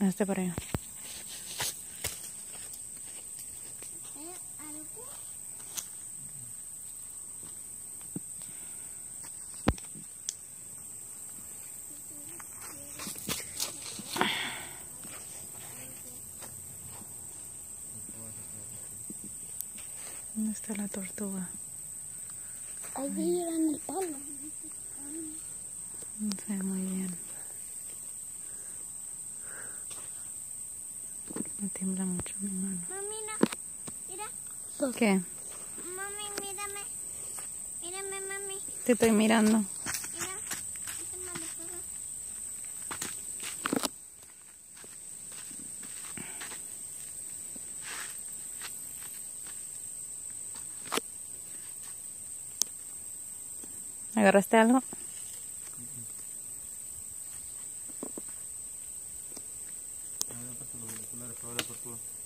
Este para allá. ¿Dónde está la tortuga? Ahí en el palo. No sé muy bien. Me tiembla mucho mi mano. Mami, no. Mira. ¿Qué? Mami, mírame. Mírame, mami. Te estoy mirando. Mariposa. ¿Agarraste algo? Gracias.